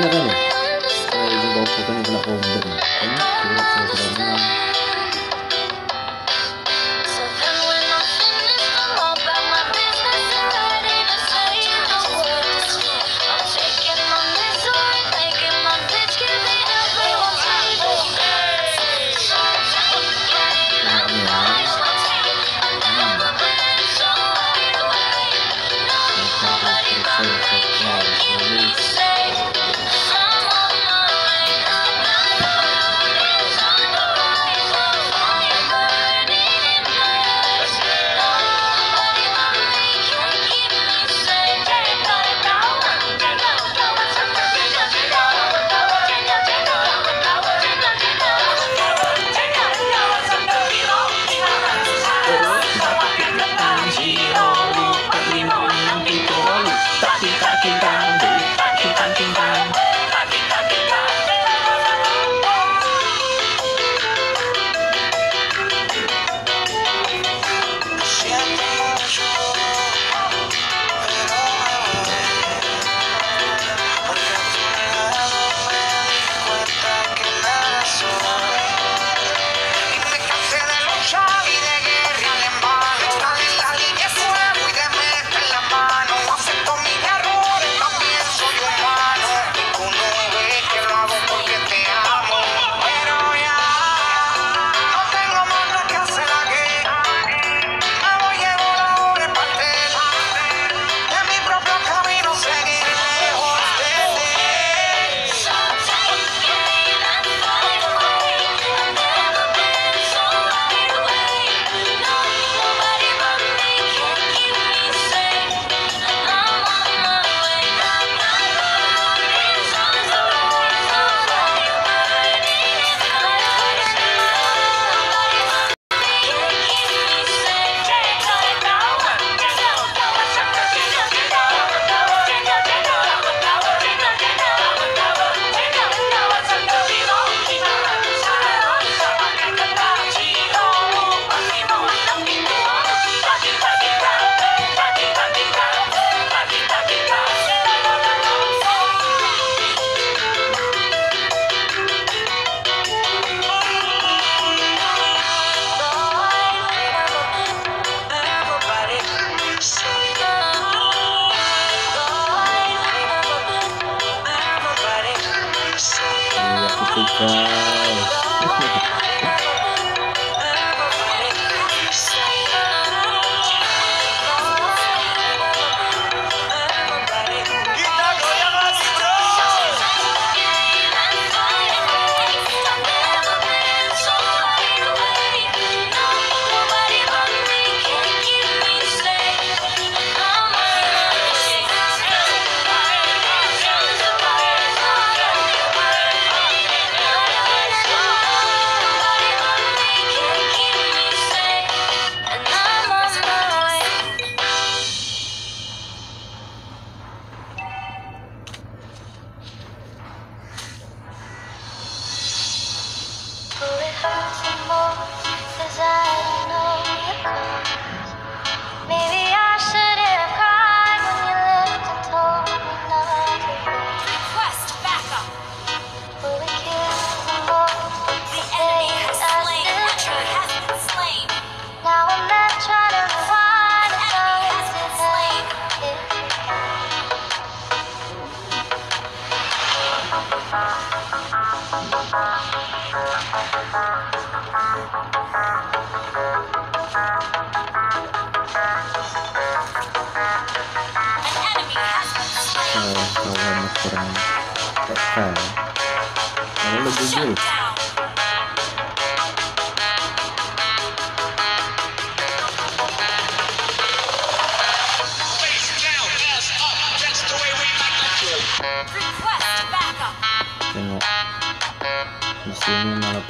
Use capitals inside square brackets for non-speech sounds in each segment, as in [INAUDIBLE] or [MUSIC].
na kami. So, yung bawang po kanina na ako. Thank you.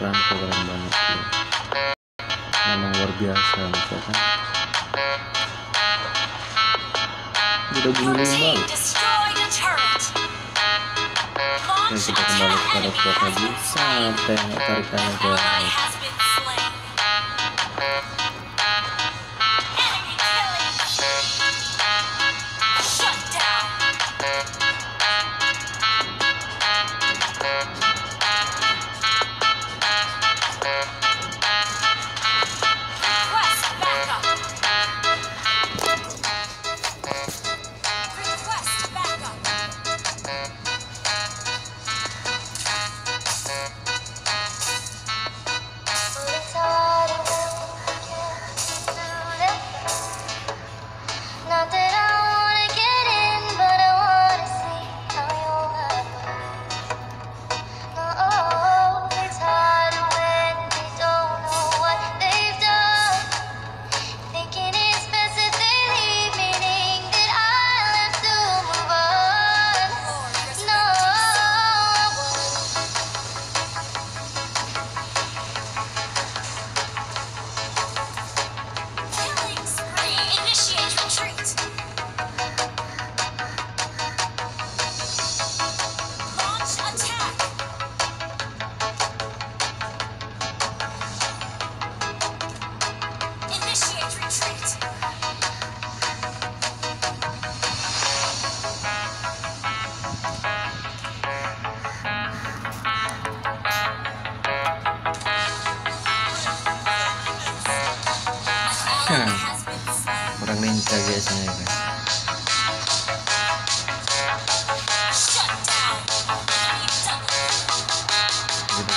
Peran keren banget bro. memang luar biasa misalkan udah bunyi lumbang dan kita kembali kepada kuat lagi. sampai tarik kanan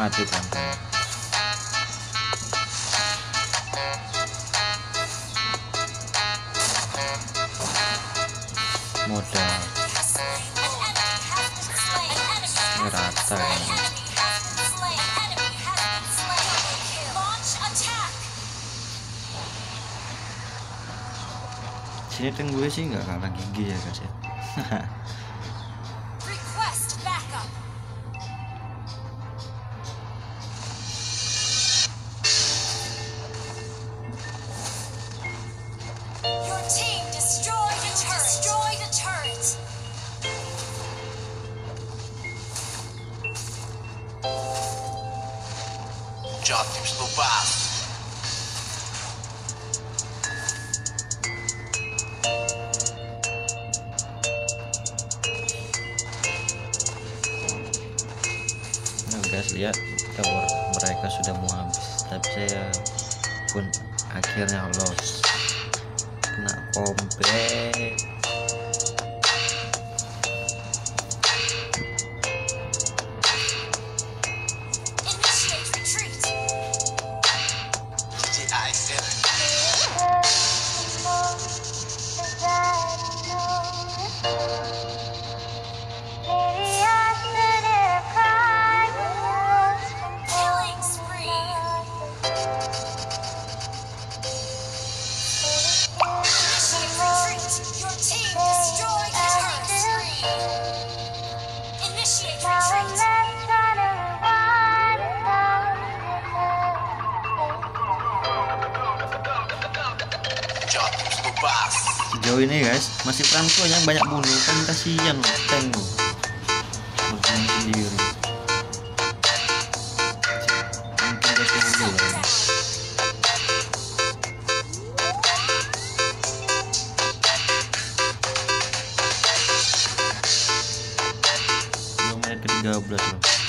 mati teman modal. Ini rata ya. sini tunggu sih nggak kalah gigi ya guys [LAUGHS] ya guys lihat telur mereka sudah mau habis tapi saya pun akhirnya los kena komplek Jauh ini guys. Masih perang yang banyak bunuh kan kasihan tank Oblato.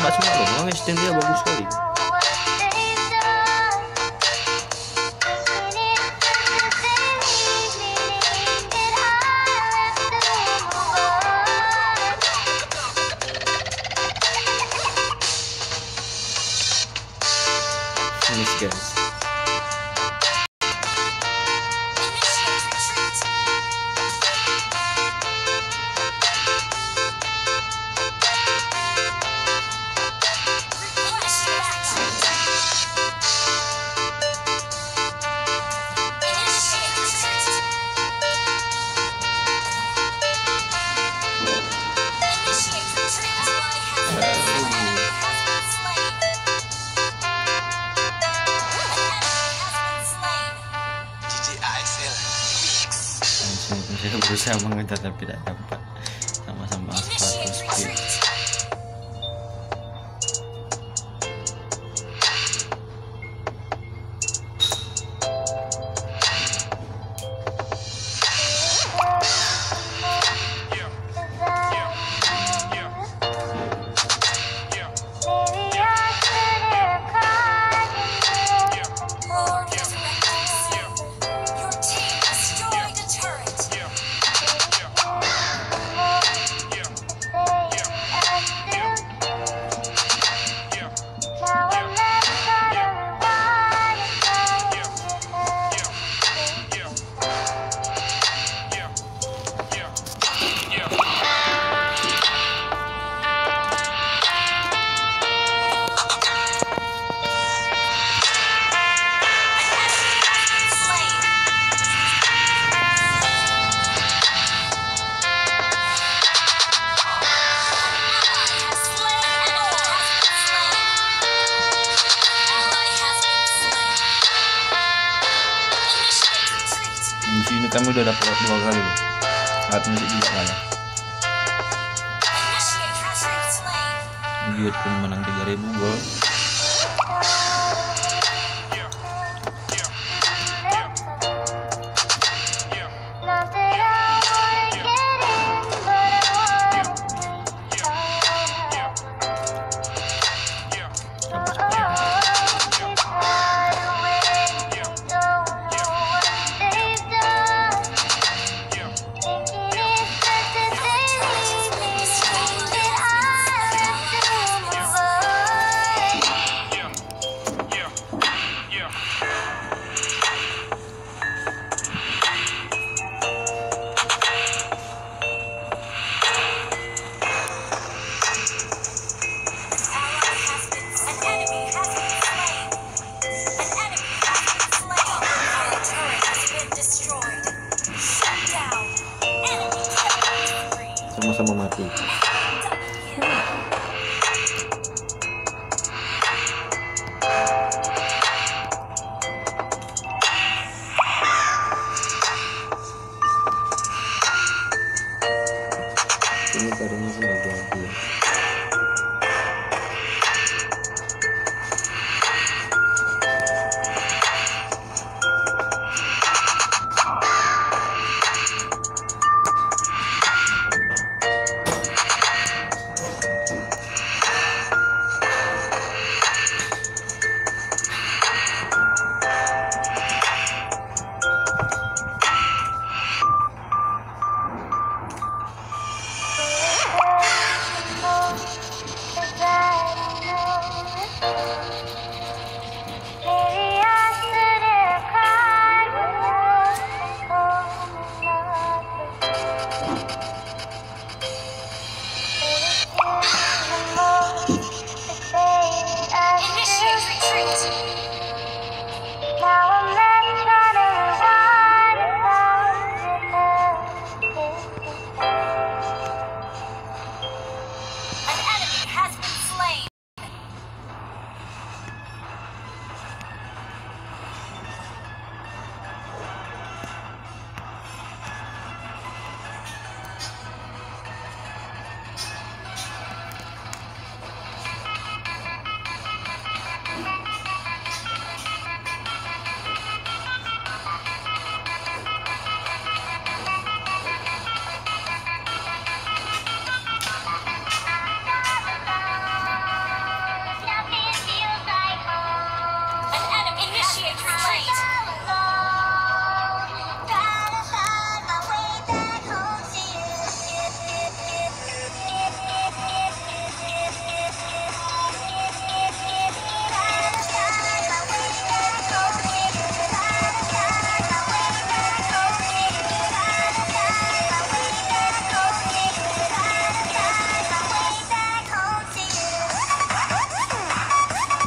próximo programa estenderá logo o chorizo. bisa mengejar tapi tidak dapat. udah dapat dua kali loh. Alat musik juga kali Giot pun menang 3000 gol.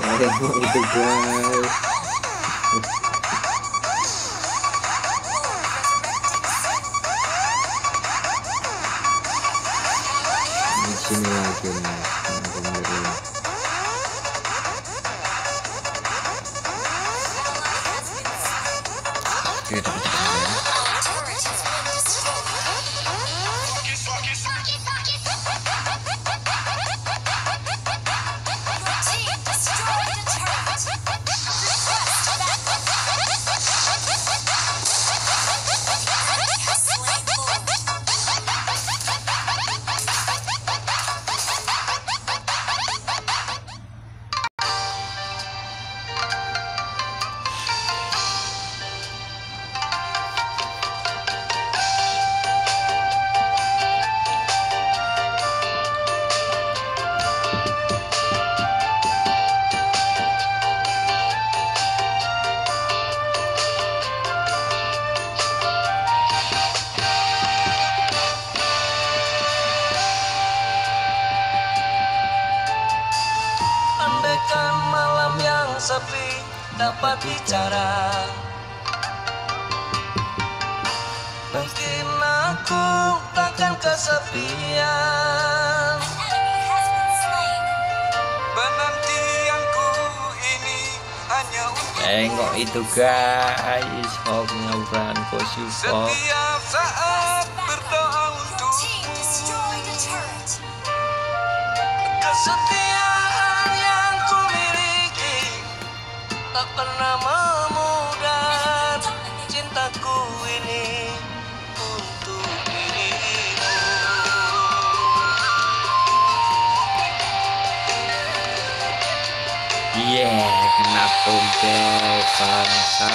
I don't want to. bicara Mungkin aku takkan kesepian. Penantianku ini hanya untuk Tengok itu guys. Hok ngobran kosu Setiap saat berdoa untukmu. Kesetiaan tak pernah memudar cintaku ini untuk dirimu. Yeah kena kumpul bangsa